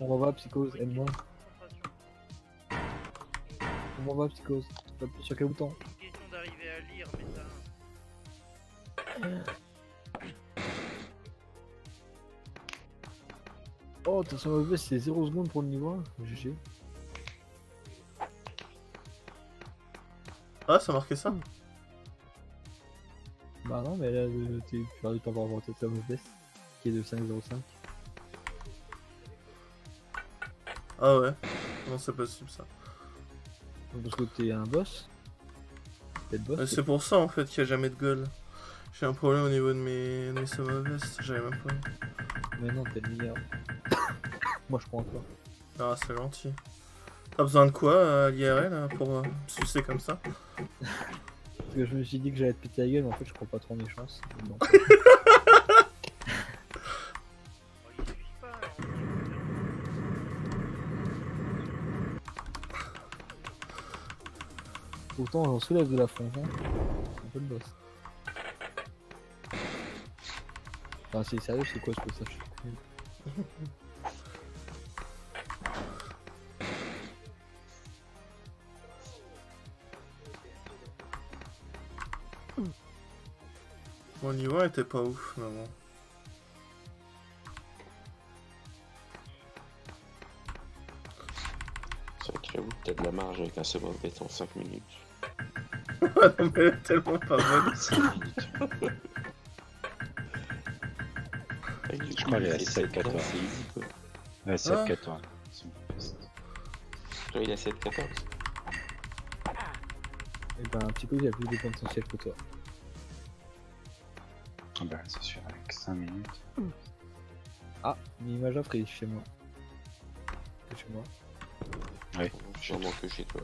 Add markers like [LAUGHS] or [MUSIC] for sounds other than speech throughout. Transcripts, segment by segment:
On revoit Psychose, aide-moi. On revoit Psychose. T'appuies sur quel bouton? Question d'arriver à lire, mais ça. Oh, attention, mauvais, c'est 0 secondes pour le niveau 1. GG. Ah, ça marquait ça Bah non, mais là, euh, t'es tu vas t'avoir inventé ta mauvaise qui est de 5,05. Ah ouais Comment c'est possible ça Parce que t'es un boss. Euh, C'est pour ça en fait qu'il n'y a jamais de goal. J'ai un problème au niveau de mes, de mes j'avais même pas. Mais non, t'es le meilleur. [COUGHS] Moi, je crois encore. Ah, c'est gentil. T'as besoin de quoi à l'IRL hein, pour euh, sucer comme ça Parce que je me suis dit que j'allais te péter la gueule, mais en fait, je crois pas trop en mes chances. [LAUGHS] Autant j'en soulève de la fonte. Hein. C'est un peu le boss. Enfin, c'est sérieux, c'est quoi ce passage Mon niveau 1 était pas ouf, mais t'as de la marge avec un second bête en 5 minutes. non, mais elle est tellement pas bonne. [LAUGHS] 5 minutes. Avec du Je crois qu'elle est à il fait 7, 14, 14. c'est easy quoi. Ouais, 7, Ah. 14. Toi il a 7, 14. Et ben, un petit coup, il a plus de potentiel que toi. Ah bah, c'est sûr, avec 5 minutes. Ah, mais image offre, il est chez moi. C'est chez moi. Sûrement que chez toi.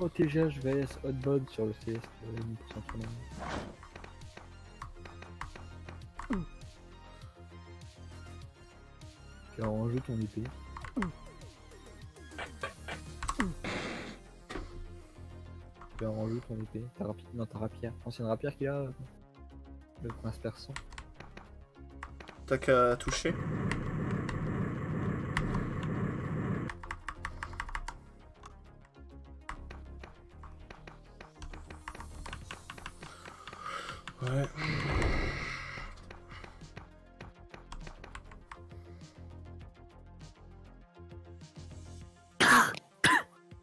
Oh, TGH vs Hotbod sur le CS, 10% tournament. Tu as en jeu ton épée. Tu as en jeu ton épée. Ta rapière. Non, ta rapière. Ancienne rapière qu'il a. euh, Le prince persan. T'as qu'à toucher. Ouais.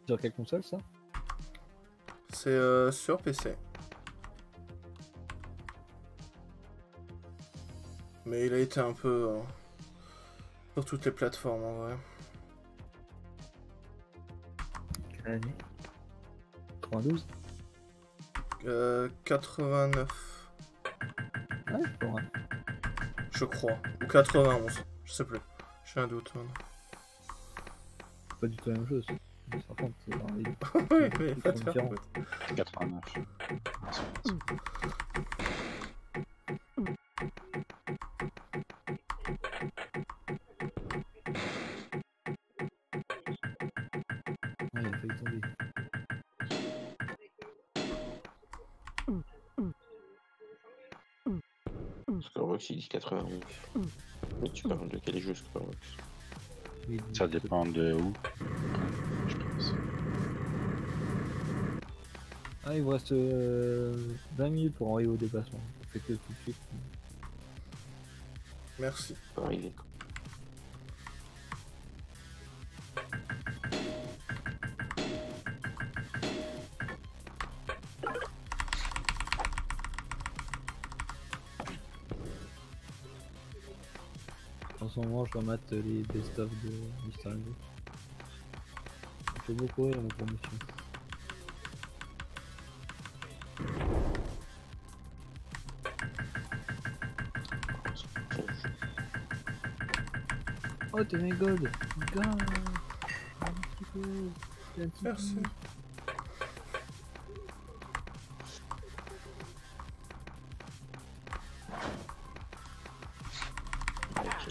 Sur quelle console ça? C'est euh, sur PC. Mais il a été un peu euh, sur toutes les plateformes en vrai. Quelle année? 92 Euh, 89, Ouais, je crois. je crois. Ou 91, je sais plus. J'ai un doute maintenant. C'est pas du tout la même chose. [LAUGHS] Oui, mais faire. différents. 89. Failli tomber. Scorebox il dit 91. Mais tu parles de quel jeu Scorebox Il- Ça dépend de où. Je pense. Ah, il vous reste euh, 20 minutes pour arriver au déplacement. Faites-le tout de suite. Merci. Arrivé. En ce moment, je remate les best-of de Mister. Ça fait beaucoup rire la promotion. Oh, t'es God Un petit peu. T'es un petit Merci.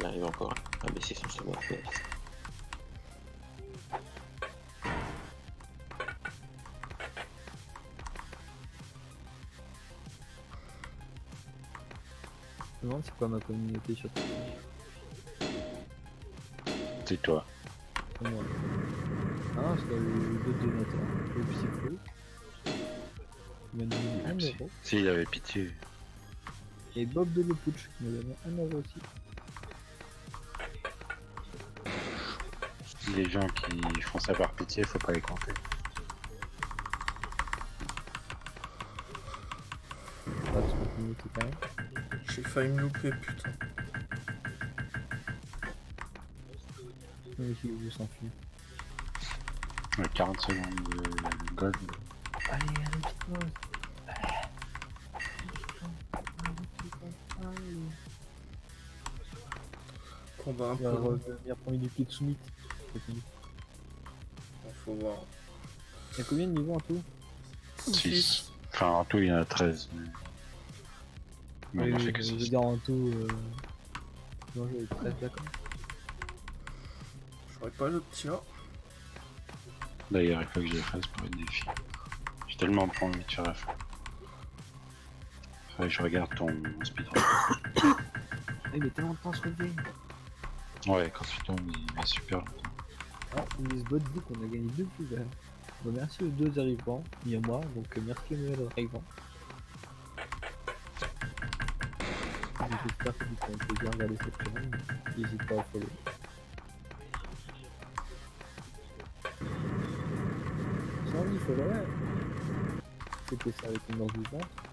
Arrive encore à baisser son me demande c'est quoi ma communauté sur Twitch. C'est toi. C'est moi. Ah, parce qu'il y a eu d'autres donateurs. Le psycho. Il m'a donné 1 Même si, euro. si il avait pitié. Et Bob de Lepouch qui m'a donné 1 euro aussi. Les gens qui font ça par pitié, faut pas les compter. J'ai failli me louper, putain. Mais qui veut s'enfuir. Ouais, 40 secondes de gold. Allez, allez, pause. Combat un peu du. Il Bon, faut voir. y a combien de niveaux en tout? 6. Enfin, en tout, il y en a 13. Mais, mais on en fait que je veux 6. dire en tout. Euh... Non, j'avais 13 d'accord. J'aurais pas le tir. D'ailleurs, il faut que je les fasse pour être défi. J'ai tellement pas envie de faire la fin. Faudrait que je regarde ton speedrun. [COUGHS] Il est tellement de temps à se relever. Ouais, quand tu tombes, il met super longtemps. Ah, Lisbonne dit qu'on a gagné deux couverts. Bon, merci aux deux arrivants, il y a moi, donc euh, merci aux nouveaux arrivants. J'espère que vous plaisir à regarder cette semaine. N'hésite pas à follow. Dit follow, ouais. C'était ça avec une du ventre.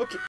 Okay.